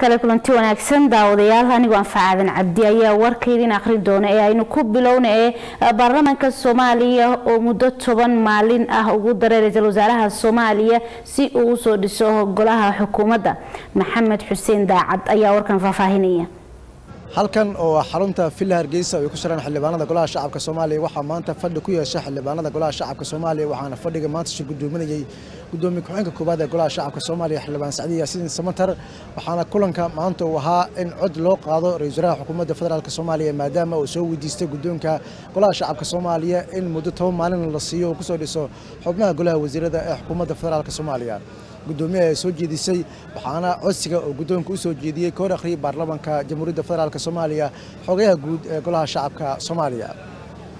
kale kulanti wanaagsan daawadayaal anigoo anfacaadan cabdi ayaa warkaydin akhrin doona ee aynu ku bilowna ee baarlamaanka soomaaliya oo muddo toban maalin ah ugu daray ra'iisul wasaaraha soomaaliya si uu u soo dhiso golaha xukuumadda. Maxamed xuseen daacad ayaa warkan faahfaahinaya halkan oo xarunta villa hargeysa ay ku shiraan xildhibaanada golaha shacabka soomaaliya. Waxaa maanta fadhi ku yeesha xildhibaanada golaha shacabka soomaaliya waxaana fadhiga maanta shir gudoominayay gudoomiye ku-xigeenka koowaad ee golaha shacabka soomaaliya xildhibaan sacdi yaasiin samatar waxaana kulanka maanta uu ahaa in cod loo qaado ra'iisul wasaaraha xukuumadda federaalk soomaaliya maadaama uu soo weydiistay guddoonka golaha shacabka soomaaliya in muddo toban maalin la siiyo uu ku soo dhiso xubnaha golaha wasiirada ee xukuumadda federaalk soomaaliya gudoomiyaha ay soo jeedisay waxaana codsiga oo guddoonka u jeediyey koor akhriyay baarlamaanka jamhuuriyadda federaalk soomaaliya xogayaha guud ee golaha shacabka soomaaliya.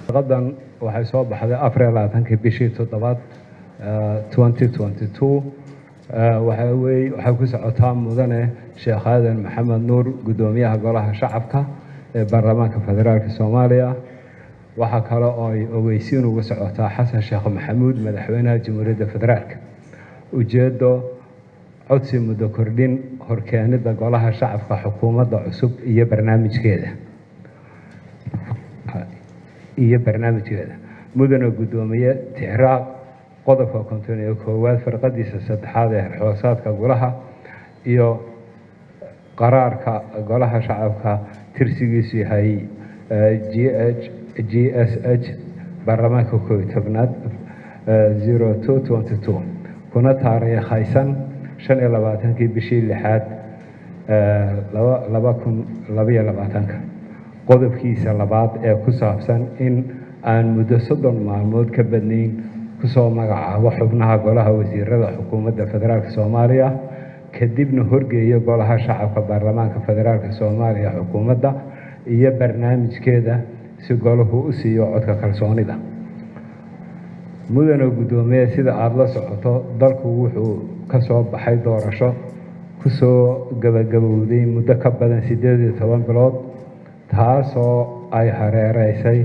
Warqadan waxay soo baxday afar iyo labaatankii bishii toddobaad waxaa weeye waxay ku socotaa mudane sheekh aadan maxamed nuur guddoomiyaha golaha shacabka ee baarlamaanka federaalk soomaaliya. Waxaa kale oo ay ogeysiin ugu socotaa xasan sheekh maxamuud madaxweynaha jamhuuriyadda federaalk ujeeddo codsi muddo kordhin horkeenida golaha shacabka xukuumadda cusub iyo barnaamijkeeda. Iyo barnaamijkeeda. Mudane guddoomiye tixraaq qodobka konton iyo koowaad farqadiisa saddexaad ee xoosaadka golaha iyo qaraarka golaha shacabka tirsigiisu yahay g h g s h baarlamaanka koob iyo tobnaad zero two twenty two kuna taariikhaysan shan iyo labaatankii bishii lixaad laba kun labaiyo labaatanka. Qodobkiisa labaad ee ku saabsan in aan muddo soddon maalmood ka badnayn ku soo magacaabo xubnaha golaha wasiirada xukuumadda federaalk soomaaliya kadibna horgeeyo golaha shacabka baarlamaanka federaalk soomaaliya xukuumadda iyo barnaamijkeeda si golahu u siiyo codka kalsoonida mudane guddoomiye sida aada la socoto dalku wuxuu ka soo baxay doorasho ku soo gabagabowday muddo ka badan siddeed iyo toban bilood taasoo ay hareereysay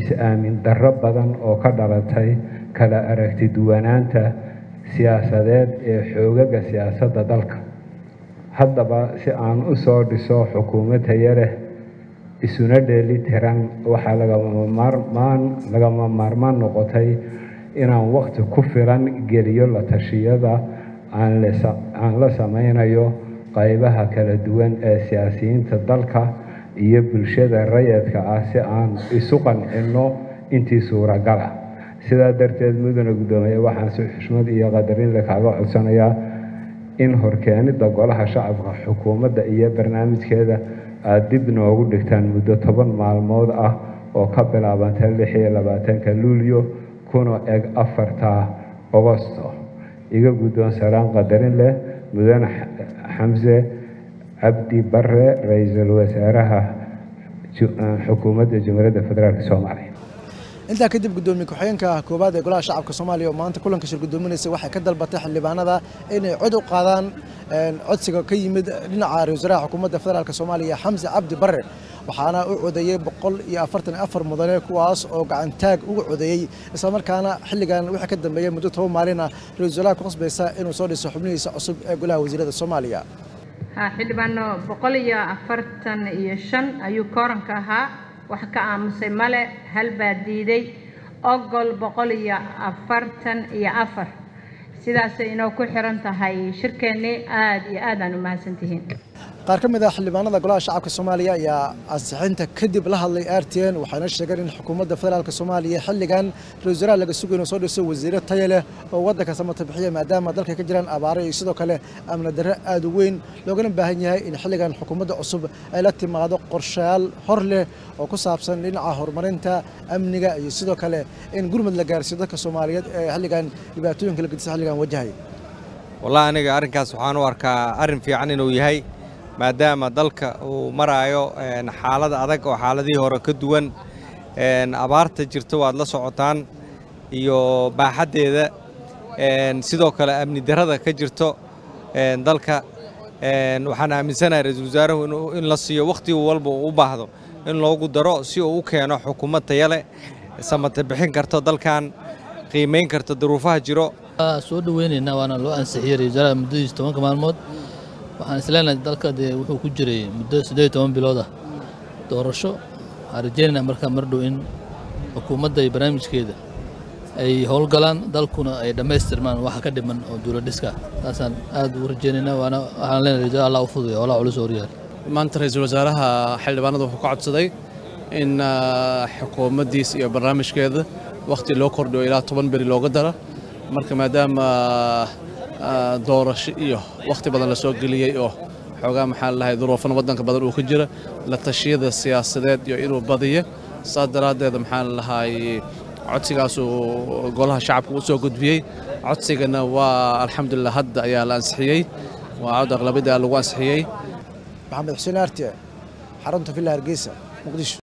is-aamin darro badan oo ka dhalatay kala aragti duwanaanta siyaasadeed ee xoogaga siyaasadda dalka. Haddaba si aan u soo dhiso xukuumad tayo leh isuna dheeli tiran waxaa lagama maarmaan noqotay inaan waqti ku filan geliyo la tashiyada aan la sameynayo qaybaha kala duwan ee siyaasiyiinta dalka iyo bulshada rayadka ah si aan isu qancinno intii suuragal ah. Sidaa darteed mudane guddoomiye waxaan si xushmad iyo qadarinle kaaga codsanayaa in horkeenida golaha shacabka xukuumadda iyo barnaamijkeeda aada dib noogu dhigtaan muddo toban maalmood ah oo ka bilaabanta lix iyo labaatanka luulyo kuna eg afarta ogosto. Iga guddoon salaan qadarin leh mudane xamse cabdi bare ra'iisul wasaaraha xukuumadda jamhuuriyadda federaalk soomaaliya. Intaa kadib gudoomiye ku-xigeenka koowaad ee golaha shacabka soomaaliya oo maanta kulanka shir gudoominaysa waxay ka dalbatay xildhibaanada inay cod u qaadaan codsiga ka yimid dhinaca ra'isul wasaaraha xukuumadda federaalk soomaaliya xamse cabdi bare waxaana u codeeyey boqol iyo afartan afar mudane kuwaas oo gacantaag uga codeeyey islamarkaana xilligan wixii ka dambeeyey muddo toban maalina ra'isul ku qasbaysa inuu soo dhiso xubnihiisa cusub ee golaha wasiirada soomaaliya. Xildhibaano boqol iyo afartan iyo shan ayuu kooranka ahaa. Wax ka aamusay male hal baa diiday. Ogol boqol iyo afartan iyo afar. Sidaasay inoo ku xiran tahay shirkeennii aada iyo aad aan u mahadsantihiin qaar ka mid ah xildhibaanada golaha shacabka soomaaliya ayaa ansixinta kadib la hadlay r t n waxayna sheegeen in xukuumadda federaalk soomaaliya xilligan ra-isul wasaaraha laga sugayo inuu soo dhiso wasiiro tayo leh oo waddanka samata bixiya maadaama dalka ka jiraan abaaro iyo sidoo kale amni darre aada u weyn loogana baahan yahay in xilligan xukuumadda cusub ay la timaado qorshayaal hor leh oo ku saabsan dhinaca horumarinta amniga iyo sidoo kale in gurmud la gaarsiiyo dadka soomaaliyeed ee xilligan dhibaatooyinka la gedisa xilligan wajahay wallahi aniga arrinkaas waxaan u arkaa arrin fiican inuu yahay maadaama dalka uu maraayo xaalad adag oo xaaladihii hore ka duwan. Abaarta jirta waad la socotaan iyo baaxaddeeda. Sidoo kale amni darrada ka jirto dalka. Waxaan aaminsanahay ra'iisul wasaaruhu in la siiyo wakhti walba uu u baahdo in loogu daro si uu u keeno xukuumad taya leh samata bixin karto dalkan qiimayn karto duruufaha jiro. Soo dhaweynaynaa waana loo ansixiyey ra'isul wasaaraha muddadiisa tobanka maalmood waxaan isleenahay dalka dee wuxuu ku jiray muddo siddeed iyo toban bilood ah doorasho waxaan rajeynayna markaa mar dhow in xukuumadda iyo barnaamijkeeda ay howlgalaan dalkuna ay dhammaystirmaan waxa ka dhiman oo duuladhiska taasaan aad ugu rajeynaynaa waana waxaan leenahay rajo allah u fududeeyo walaa culus horyaal. Maanta ra'iisul wasaaraha xildhibaanada wuxuu ka codsaday in xukuumaddiis iyo barnaamijkeeda wakhti loo kordhiyo ilaa toban beri looga daro. Marka maadaama آه، دورش إيوه. وقت بدن السوق اللي إيوه. حقوق محل هاي ظروفنا بدن كبدن وخجرة لتشييد السياسة ذات يعيرو إيوه، بضية. صدرات ذا محل هاي عطسي قاسو قولها شعب وسو قد بيه عطسي قنا والحمد لله هدى يا لانسحيي وعود أغلبي دا لغوان سحيي محمد حسين أرتيا حرمت في الله رقيسة مقدش.